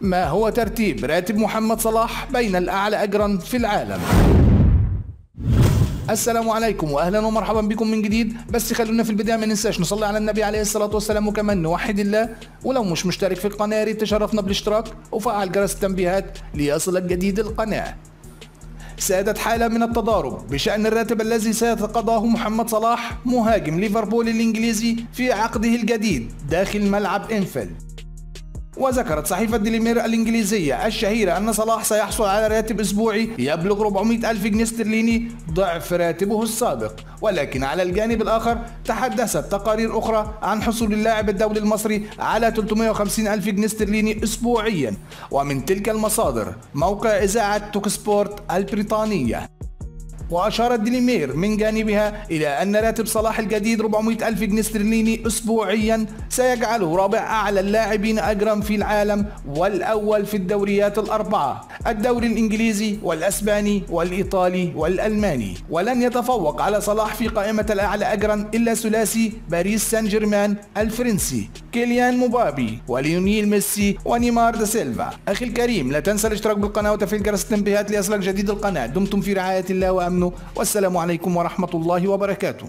ما هو ترتيب راتب محمد صلاح بين الأعلى أجرا في العالم. السلام عليكم واهلا ومرحبا بكم من جديد. بس خلونا في البداية ما ننساش نصلي على النبي عليه الصلاة والسلام وكمان نوحد الله. ولو مش مشترك في القناة يا ريت تشرفنا بالاشتراك وفعل جرس التنبيهات ليصلك جديد القناة. سادت حالة من التضارب بشأن الراتب الذي سيتقاضاه محمد صلاح مهاجم ليفربول الإنجليزي في عقده الجديد داخل ملعب إنفيلد. وذكرت صحيفة ديلي ميرور الإنجليزية الشهيرة أن صلاح سيحصل على راتب أسبوعي يبلغ 400 ألف جنيه استرليني ضعف راتبه السابق. ولكن على الجانب الآخر تحدثت تقارير أخرى عن حصول اللاعب الدولي المصري على 350 ألف جنيه استرليني أسبوعيا. ومن تلك المصادر موقع إذاعة توك سبورت البريطانية. وأشارت ديلي ميرور من جانبها إلى أن راتب صلاح الجديد 400 ألف جنيه استرليني أسبوعيا سيجعله رابع أعلى اللاعبين أجرا في العالم والأول في الدوريات الأربعة الدوري الإنجليزي والأسباني والإيطالي والألماني. ولن يتفوق على صلاح في قائمة الأعلى أجرا إلا ثلاثي باريس سان جيرمان الفرنسي. كيليان مبابي وليونيل ميسي ونيمار دا سيلفا. أخي الكريم لا تنسى الاشتراك بالقناة وتفعيل جرس التنبيهات ليصلك جديد القناة. دمتم في رعاية الله وأمنه والسلام عليكم ورحمة الله وبركاته.